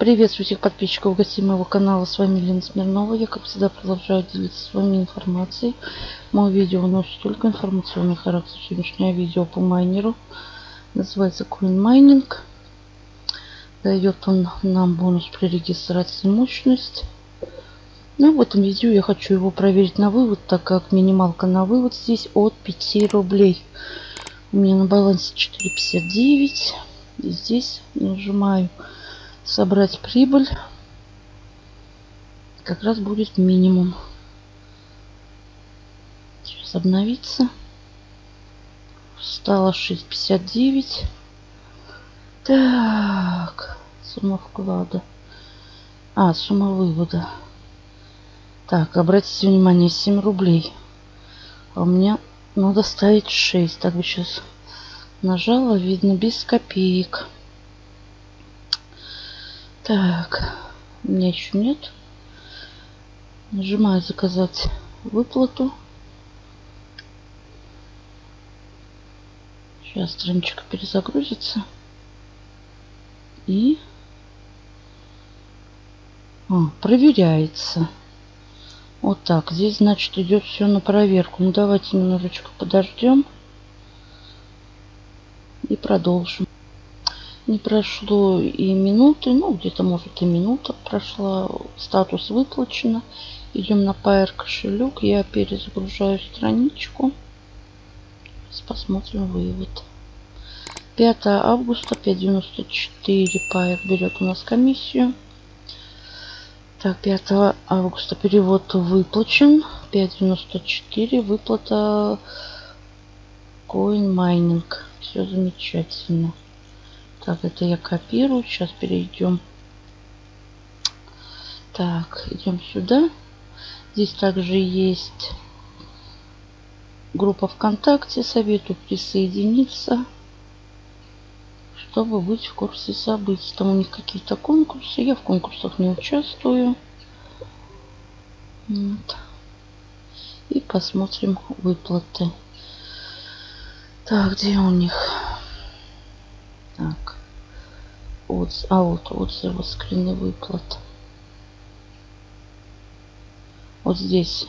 Приветствую всех подписчиков гостей моего канала. С вами Лена Смирнова. Я, как всегда, продолжаю делиться с вами информацией. Мое видео носит только информационный характер. Сегодняшнее видео по майнеру называется Coin Mining. Дает он нам бонус при регистрации мощность. Ну, в этом видео я хочу его проверить на вывод, так как минималка на вывод здесь от 5 рублей. У меня на балансе 4,59. И здесь нажимаю собрать прибыль. Как раз будет минимум. Сейчас обновиться. Стало 6,59. Так. Сумма вклада. А, сумма вывода. Так, обратите внимание, 7 рублей. А у меня надо ставить 6. Так, вот сейчас нажала, видно, без копеек. Так, у меня еще нет. Нажимаю заказать выплату. Сейчас страничка перезагрузится. И а, проверяется. Вот так. Здесь, значит, идет все на проверку. Ну, давайте немножечко подождем. И продолжим. Не прошло и минуты, ну, где-то, может, и минута прошла. Статус выплачено. Идем на Pair кошелек. Я перезагружаю страничку. Сейчас посмотрим вывод. 5 августа 5.94 Pair берет у нас комиссию. Так, 5 августа перевод выплачен. 5.94 выплата Coin Mining. Все замечательно. Так, это я копирую. Сейчас перейдем. Так, идем сюда. Здесь также есть группа ВКонтакте. Советую присоединиться чтобы быть в курсе событий. Там у них какие-то конкурсы. Я в конкурсах не участвую. Вот. И посмотрим выплаты. Так, где у них? Так. Вот, а вот отзывы, скрины выплат. Вот здесь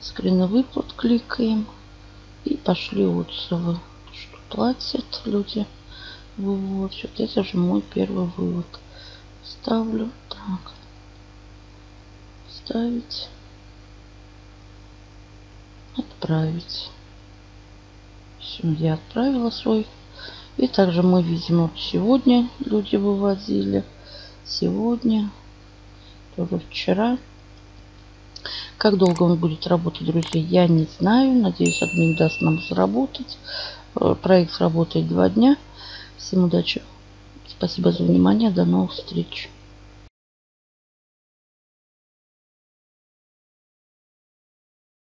скрины выплат кликаем. И пошли отзывы. Что платят люди. Вот, вот это же мой первый вывод. Ставлю так. Ставить. Отправить. Все, я отправила свой. И также мы видим, вот сегодня люди выводили. Сегодня. Тоже вчера. Как долго он будет работать, друзья, я не знаю. Надеюсь, админ даст нам заработать. Э, проект работает два дня. Всем удачи. Спасибо за внимание. До новых встреч.